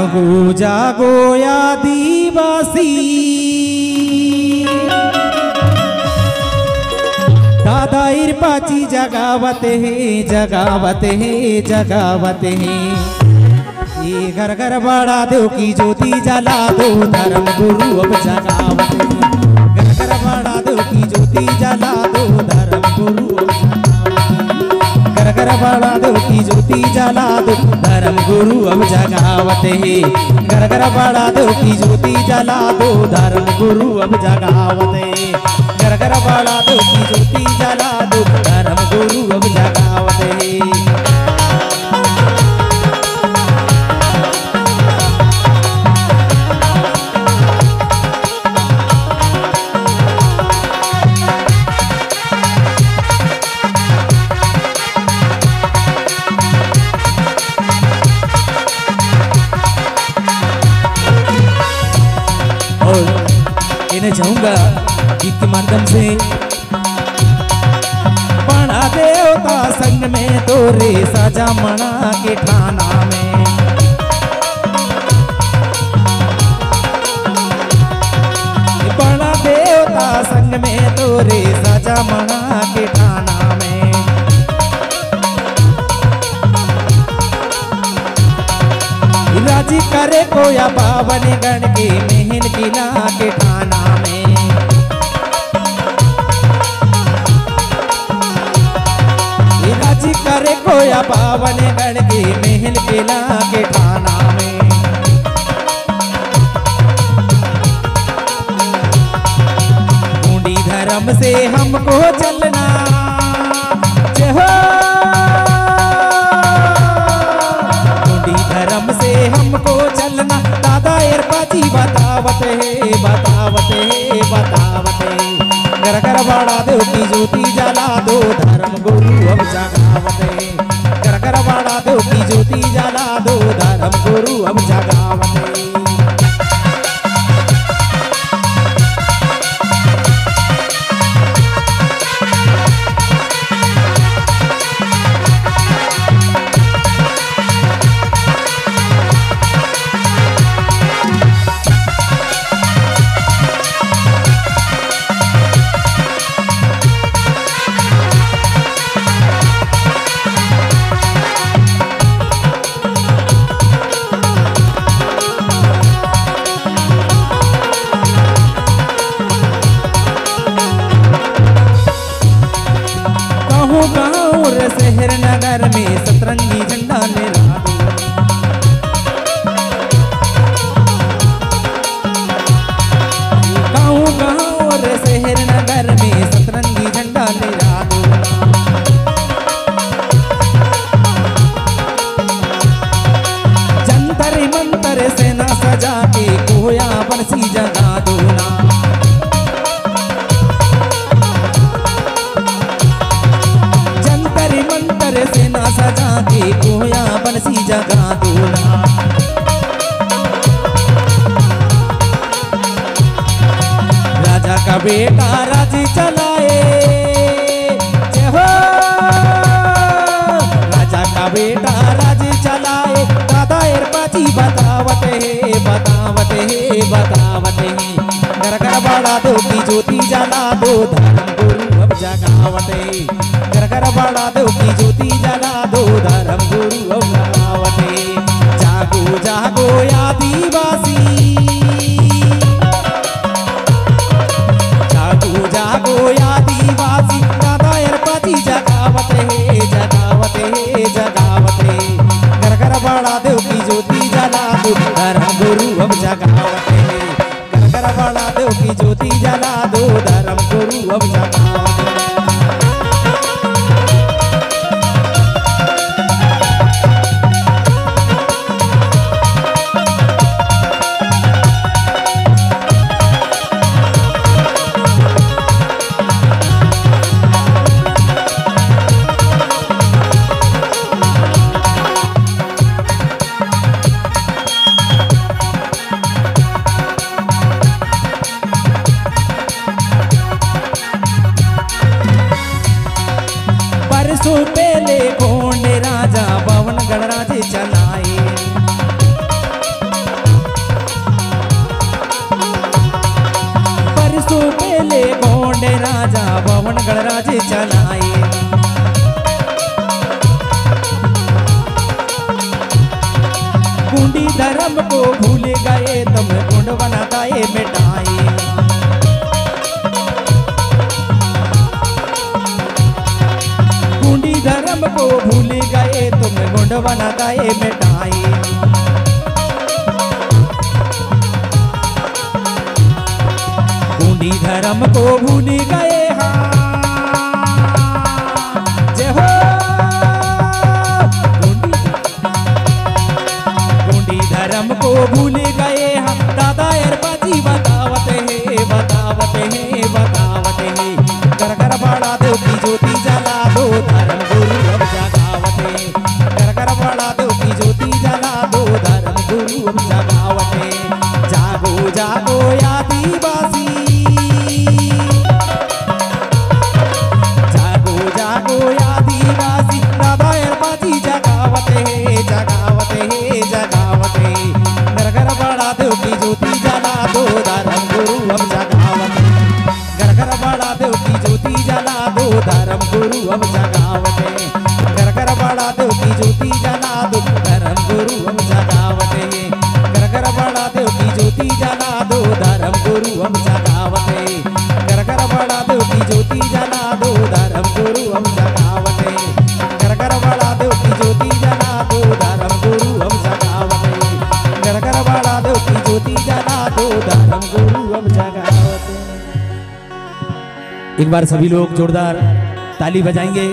जागो जागो आदिवासी। दादा इरपाची जगावत है जगावत है जगावत है। ये घर घर बड़ा दो की ज्योति जला दो, धर्म गुरु अब जगावत। है जगावत है। घर घर बड़ा दो की ज्योति जला दो, धर्म गुरु अब जगावत। घर घर बड़ा दो की इन्हें चाहूँगा गीत के माध्यम से बड़ा देवता संग में तोरे सजा मना के ठाना में। बड़ा देवता संग में तोरे साजा मना के ठाना में। राज़ी करे कोया पावन गण के मेहन किला के ठाना राज़ी करे कोया पावन गण के मेहन किला के ठाना में। बूंदी धर्म से हमको चलना। बूंदी धर्म से हमको चलना। दादा एरपाची बतावत है बतावत है बतावत है। घर घर बड़ा दो की ज्योति जला दो गुरु अब जगावत शहर नगर में सजा कोया बंसी जगा दूना। राजा का बेटा राज़ी चलाए। हो। राजा का बेटा राज़ी चलाए। दादा एरपाची बतावत है बतावत है बतावत है। घर घर बड़ा दो की ज्योति जला दो, धर्म गुरु अब जगावत है। घर घर बड़ा दो की ज्योति धर्म गुरु अब जगावत घर घर बड़ा देव की ज्योति जला दो धर्म गुरु अब जगावत गणराज चलाए कुंडी धर्म को भूल गए, तुम कुंड बनाताए मिटाए। कुंडी धर्म को भूल गए, तुम गुंड बनाताए मिटाए। कुंडी धर्म को भूल गए को भूल गए हम। दादा यार बाजी बतावत है बतावत है बतावत है। कर कर बड़ा दो की ज्योति जला दो, धर्म गुरु अब जगावत है। कर कर बड़ा दो की ज्योति जला दो, धर्म गुरु अब जगावत है। जागो जागो आदिवासी बड़ा ज्योति जला दो धर्म गुरु अब जगावत घर घर बड़ा देवती ज्योति जला दो धर्म गुरु अब जगावत घर घर बड़ा देवती ज्योति ज्योति बार सभी लोग जोरदार ताली बजाएँगे।